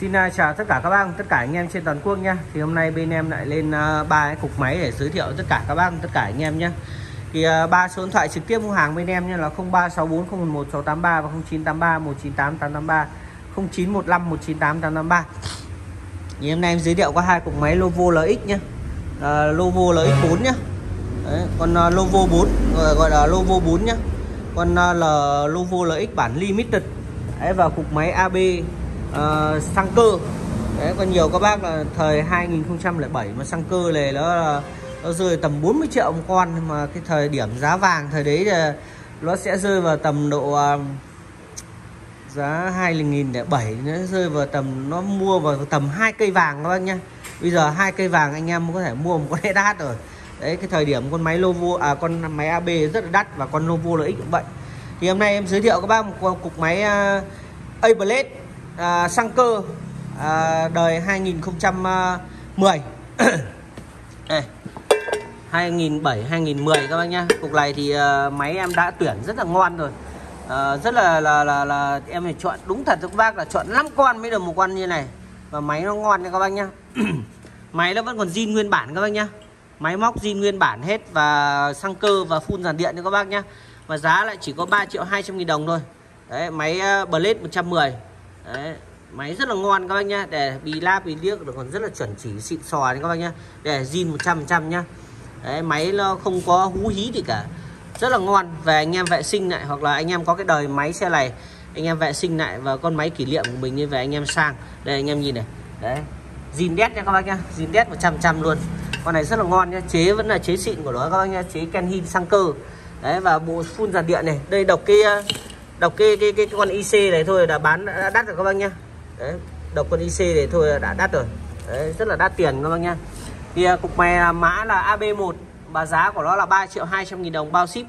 Xin à, chào tất cả các bác, tất cả anh em trên toàn quốc nha. Thì hôm nay bên em lại lên à, ba cái cục máy để giới thiệu tất cả các bác, tất cả anh em nhé. Thì à, ba số điện thoại trực tiếp mua hàng bên em nha là 0364011683 và 0983 198 883 0915 198 883. Thì hôm nay em giới thiệu có hai cục máy Lovo LX nhá. À, Lovo LX4 nhá. Đấy, con uh, Lovo 4 gọi, gọi là Lovo 4 nhá. còn uh, là Lovo LX bản limited. Đấy và cục máy AB uh, xăng cơ. Đấy còn nhiều các bác là thời 2007 mà xăng cơ này nó nó rơi tầm 40 triệu một con nhưng mà cái thời điểm giá vàng thời đấy là nó sẽ rơi vào tầm độ uh, giá 2007 nó rơi vào tầm nó mua vào tầm hai cây vàng các bác nhá. Bây giờ hai cây vàng anh em có thể mua một con hết đắt rồi. Đấy cái thời điểm con máy Lovo à con máy AB rất là đắt và con Lovo LX cũng vậy. Thì hôm nay em giới thiệu các bác một cục máy à, uh, Ablade à, xăng cơ à, đời 2010 Đây. 2007 2010 các bác nhá. Cục này thì uh, máy em đã tuyển rất là ngon rồi. Uh, rất là là là là em phải chọn đúng thật các bác là chọn 5 con mới được một con như này. Và máy nó ngon nha các bác nhá. Máy nó vẫn còn zin nguyên bản các bác nhá. Máy móc zin nguyên bản hết và xăng cơ và phun dàn điện cho các bác nhá. Và giá lại chỉ có 3 triệu 200 nghìn đồng thôi. Đấy máy à, Blade 110 Đấy, máy rất là ngon các bác nhá. Để bì la bì liếc được còn rất là chuẩn chỉ xịn sò các bác nhá. Để zin 100% nhá. Đấy, máy nó không có hú hí gì cả. Rất là ngon về anh em vệ sinh lại hoặc là anh em có cái đời máy xe này anh em vệ sinh lại và con máy kỷ niệm của mình như về anh em sang. Đây anh em nhìn này. Đấy zin đét nha các bác nhá. Zin đét 100 trăm luôn. Con này rất là ngon nhá. Chế vẫn là chế xịn của nó các bác nhá. Chế Kenhin sang cơ đấy và bộ phun dàn điện này. Đây đọc cái đọc cái cái cái, con IC này thôi đã bán đã đắt rồi các bác nhá. Đấy, đọc con IC này thôi đã đắt rồi. Đấy, rất là đắt tiền các bác nhá. Thì à, cục này mã là AB1 và giá của nó là 3 triệu 200 nghìn đồng bao ship.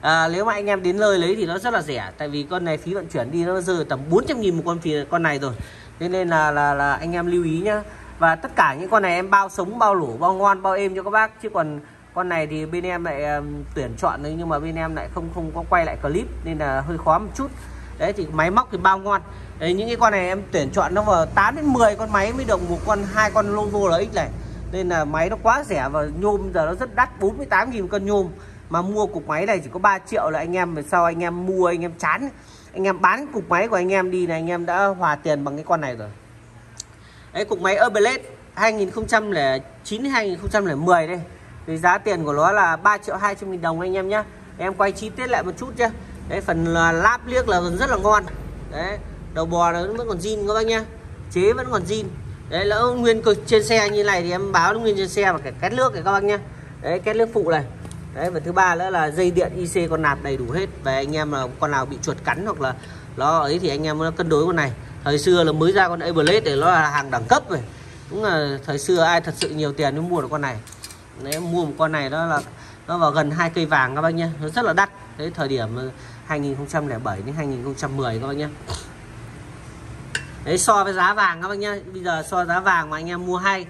À, nếu mà anh em đến nơi lấy thì nó rất là rẻ tại vì con này phí vận chuyển đi nó rơi tầm 400 nghìn một con phí con này rồi. Thế nên là là là anh em lưu ý nhá. Và tất cả những con này em bao sống bao lỗ bao ngon bao êm cho các bác chứ còn con này thì bên em lại um, tuyển chọn đấy nhưng mà bên em lại không không có quay lại clip nên là hơi khó một chút. Đấy thì máy móc thì bao ngon. Đấy những cái con này em tuyển chọn nó vào 8 đến 10 con máy mới được một con hai con logo lợi ích này. Nên là máy nó quá rẻ và nhôm giờ nó rất đắt 48.000 cân nhôm. Mà mua cục máy này chỉ có 3 triệu là anh em về sau anh em mua anh em chán. Anh em bán cục máy của anh em đi này anh em đã hòa tiền bằng cái con này rồi. Đấy cục máy Urblade 2009 2010 đây thì giá tiền của nó là 3 triệu 200 nghìn đồng anh em nhé em quay chi tiết lại một chút nhé đấy, phần là láp liếc là rất là ngon. Đấy, đầu bò nó vẫn còn zin các bác nhá. Chế vẫn còn zin. Đấy, lỡ nguyên cực trên xe như này thì em báo nguyên trên xe và cái két nước này các bác nhá. Đấy, két nước phụ này. Đấy, và thứ ba nữa là dây điện IC con nạp đầy đủ hết. Về anh em là con nào bị chuột cắn hoặc là nó ấy thì anh em nó cân đối con này. Thời xưa là mới ra con Ablet để nó là hàng đẳng cấp rồi. Đúng là thời xưa ai thật sự nhiều tiền mới mua được con này đấy mua một con này đó là nó vào gần hai cây vàng các bác nhé. Nó rất là đắt. Đấy thời điểm ờ, 2007 đến 2010 các bác nhé. Đấy so với giá vàng các bác nhé. Bây giờ so giá vàng mà anh em mua hai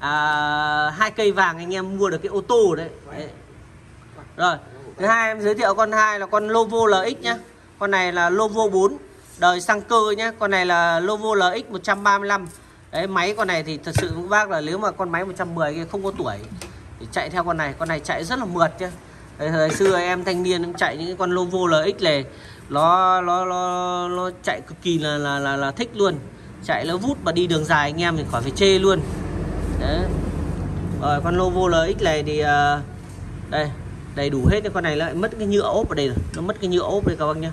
à, hai cây vàng anh em mua được cái ô tô đấy, đấy. rồi thứ hai em giới thiệu con hai là con Lovo LX nhá con này là Lovo 4 đời xăng cơ nhá con này là Lovo LX 135 đấy máy con này thì thật sự các bác là nếu mà con máy 110 kia không có tuổi thì chạy theo con này con này chạy rất là mượt chứ thời xưa em thanh niên cũng chạy những cái con Lovo LX này nó nó nó nó chạy cực kỳ là là là, là thích luôn. Chạy nó vút và đi đường dài anh em thì khỏi phải chê luôn. Đấy. Rồi con Lovo LX này thì uh, đây đầy đủ hết cái con này lại mất cái nhựa ốp ở đây rồi. Nó mất cái nhựa ốp đây các bác nhá.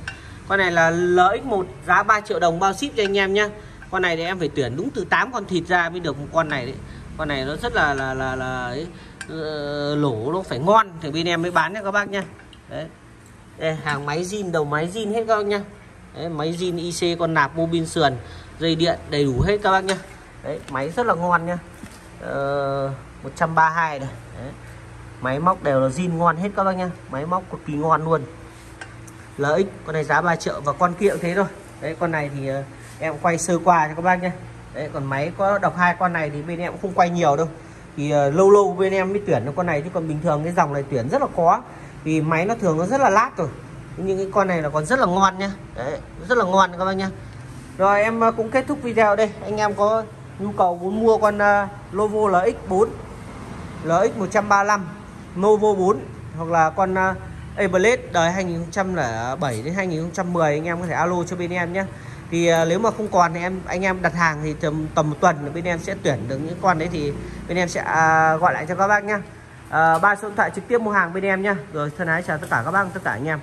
Con này là LX1 giá 3 triệu đồng bao ship cho anh em nhá. Con này thì em phải tuyển đúng từ 8 con thịt ra mới được một con này đấy. Con này nó rất là là là là ấy, Ờ, lỗ nó phải ngon thì bên em mới bán cho các bác nhá. Đấy. Đây, hàng máy zin đầu máy zin hết các bác nhá. Đấy, máy zin IC con nạp mô bin sườn dây điện đầy đủ hết các bác nhá. Đấy máy rất là ngon nhá. Ờ, 132 này. Đấy. máy móc đều là zin ngon hết các bác nhá. Máy móc cực kỳ ngon luôn. LX con này giá 3 triệu và con kia cũng thế thôi. Đấy con này thì ờ, em quay sơ qua cho các bác nhé đấy còn máy có đọc hai con này thì bên em cũng không quay nhiều đâu thì uh, lâu lâu bên em mới tuyển được con này chứ còn bình thường cái dòng này tuyển rất là khó. Vì máy nó thường nó rất là lát rồi. Nhưng cái con này là còn rất là ngon nhá đấy rất là ngon các bác nhá. Rồi em uh, cũng kết thúc video đây. Anh em có nhu cầu muốn mua con uh, Lovo LX4 LX 135 Novo 4 hoặc là con ờ, uh, Ablet đời 2007 đến 2010 anh em có thể alo cho bên em nhé thì à, nếu mà không còn thì em anh em đặt hàng thì tầm tầm một tuần bên em sẽ tuyển được những con đấy thì bên em sẽ à, gọi lại cho các bác nhá. Uh, ba số điện thoại trực tiếp mua hàng bên em nhá. Rồi thân ái chào tất cả các bác tất cả anh em.